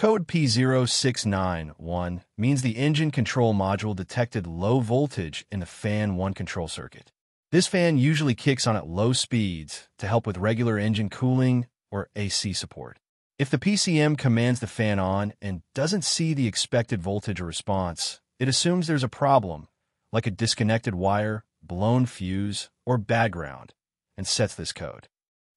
Code P0691 means the engine control module detected low voltage in the fan 1 control circuit. This fan usually kicks on at low speeds to help with regular engine cooling or AC support. If the PCM commands the fan on and doesn't see the expected voltage or response, it assumes there's a problem, like a disconnected wire, blown fuse, or bad ground, and sets this code.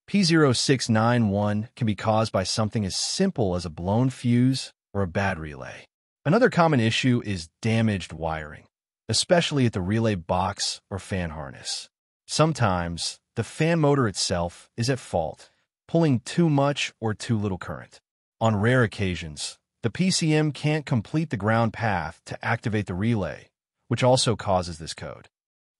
P0691 can be caused by something as simple as a blown fuse or a bad relay. Another common issue is damaged wiring, especially at the relay box or fan harness. Sometimes the fan motor itself is at fault, pulling too much or too little current. On rare occasions, the PCM can't complete the ground path to activate the relay, which also causes this code.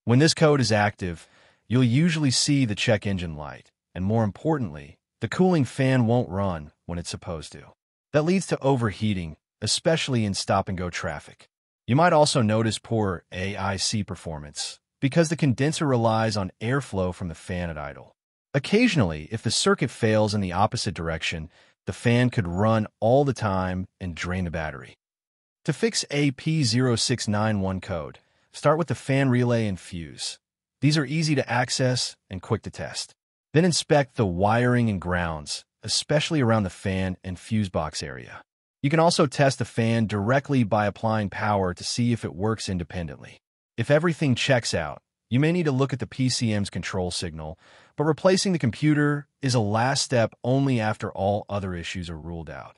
When this code is active, you'll usually see the check engine light and more importantly, the cooling fan won't run when it's supposed to. That leads to overheating, especially in stop-and-go traffic. You might also notice poor AIC performance because the condenser relies on airflow from the fan at idle. Occasionally, if the circuit fails in the opposite direction, the fan could run all the time and drain the battery. To fix a P0691 code, start with the fan relay and fuse. These are easy to access and quick to test. Then inspect the wiring and grounds, especially around the fan and fuse box area. You can also test the fan directly by applying power to see if it works independently. If everything checks out, you may need to look at the PCM's control signal, but replacing the computer is a last step only after all other issues are ruled out.